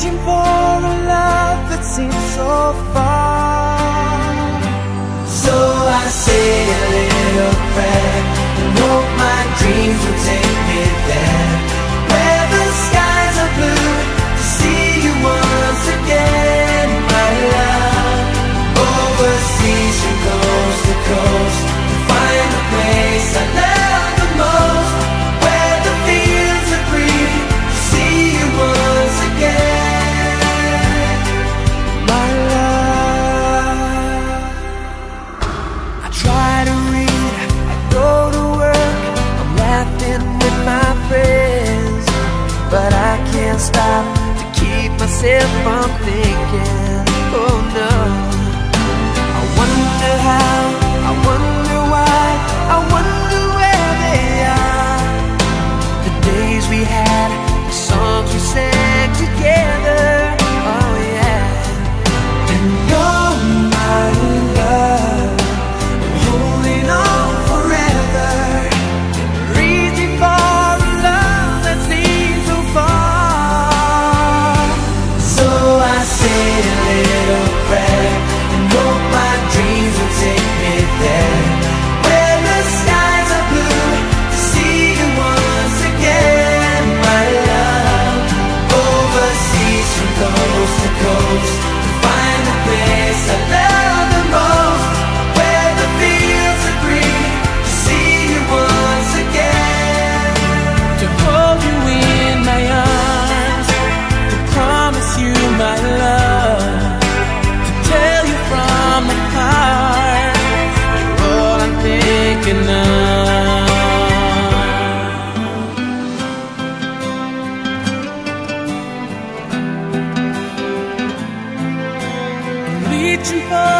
reaching for a love that seems so far. So I say a little prayer and hope my dreams will take me there, can't stop to keep myself from thinking. Oh no, I wonder how reaching for.